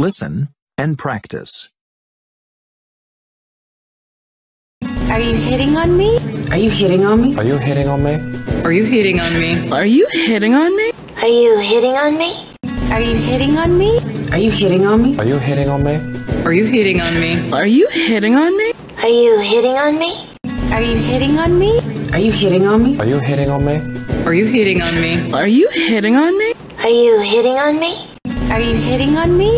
Listen and practice. Are you hitting on me? Are you hitting on me? Are you hitting on me? Are you hitting on me? Are you hitting on me? Are you hitting on me? Are you hitting on me? Are you hitting on me? Are you hitting on me? Are you hitting on me? Are you hitting on me? Are you hitting on me? Are you hitting on me? Are you hitting on me? Are you hitting on me? Are you hitting on me? Are you hitting on me? Are you hitting on me? Are you hitting on me?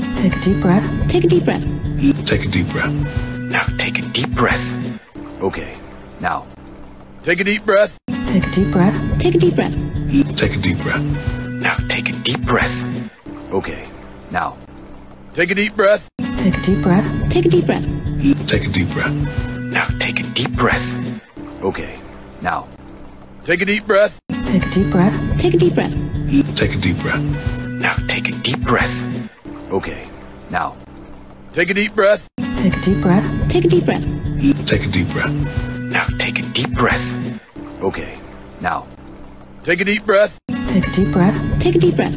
Take a deep breath. Take a deep breath. Take a deep breath. Now take a deep breath. Okay. Now. Take a deep breath. Take a deep breath. Take a deep breath. Take a deep breath. Now take a deep breath. Okay. Now. Take a deep breath. Take a deep breath. Take a deep breath. Take a deep breath. Now take a deep breath. Okay. Now. Take a deep breath. Take a deep breath. Take a deep breath. Take a deep breath. Now take a deep breath. Okay. Now. Take a deep breath. Take a deep breath. Take a deep breath. Take a deep breath. Now take a deep breath. Okay. Now. Take a deep breath. Take a deep breath. Take a deep breath.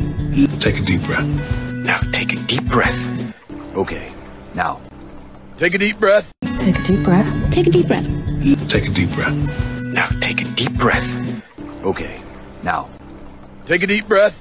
Take a deep breath. Now take a deep breath. Okay. Now. Take a deep breath. Take a deep breath. Take a deep breath. Take a deep breath. Now take a deep breath. Okay. Now. Take a deep breath.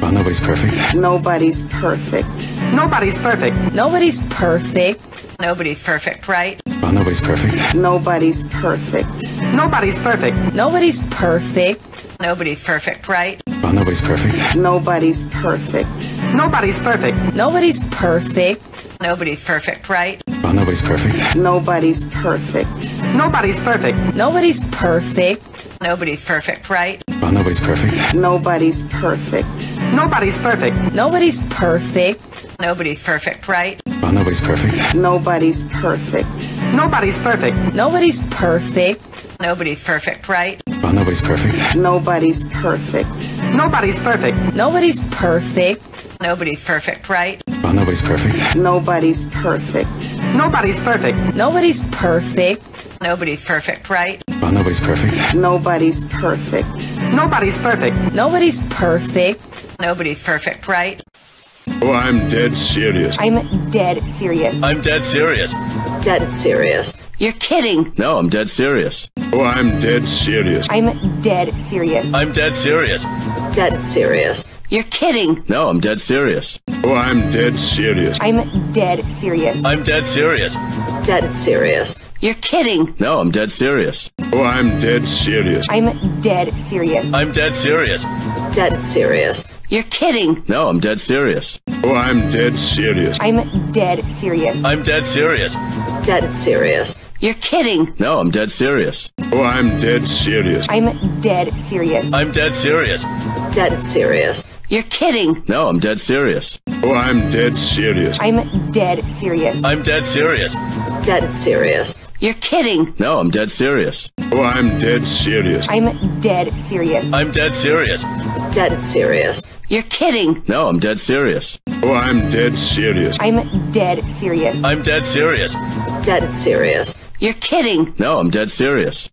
Well, nobody's perfect. Nobody's perfect. Nobody's perfect. Nobody's perfect. Nobody's perfect, right? Well, nobody's perfect. Nobody's perfect. Nobody's perfect. Nobody's perfect. Nobody's perfect, right? Well, nobody's perfect. Nobody's perfect. Nobody's perfect. Nobody's perfect. Nobody's perfect, right? Well, nobody's perfect. Nobody's perfect. Nobody's perfect. Nobody's perfect. Nobody's perfect, right? Well, nobody's perfect. Nobody's perfect. Nobody's perfect. Nobody's perfect. Nobody's perfect, right? Well, nobody's perfect. Nobody's perfect. Nobody's perfect. Nobody's perfect. Nobody's perfect, right? Well, nobody's perfect. Nobody's perfect. Nobody's perfect. Nobody's perfect. Nobody's perfect, right? Well, nobody's perfect. Nobody's perfect. Nobody's perfect. Nobody's perfect. Nobody's perfect, right? Well, nobody's perfect. Nobody's perfect. Nobody's perfect. Nobody's perfect. Nobody's perfect, right? Oh, I'm dead serious. I'm dead serious. I'm dead serious. Dead serious. You're kidding. No, I'm dead serious. Oh, I'm dead serious. I'm dead serious. I'm dead serious. Dead serious. You're kidding. No, I'm dead serious. Oh, I'm dead serious. I'm dead serious. I'm dead serious. Dead serious. You're kidding. No, I'm dead serious. Oh, I'm dead serious. I'm dead serious. I'm dead serious. Dead serious. You're kidding. No, I'm dead serious. Oh, I'm dead serious. I'm dead serious. I'm dead serious. Dead serious. You're kidding. No, I'm dead serious. Oh, I'm dead serious. I'm dead serious. I'm dead serious. Dead serious. You're kidding. No, I'm dead serious. Oh, I'm dead serious. I'm dead serious. I'm dead serious. Dead serious. You're kidding. No, I'm dead serious. Oh, I'm dead serious. I'm dead serious. I'm dead serious. Dead serious. You're kidding. No, I'm dead serious. Oh, I'm dead serious. I'm dead serious. I'm dead serious. Dead serious. You're kidding. No, I'm dead serious.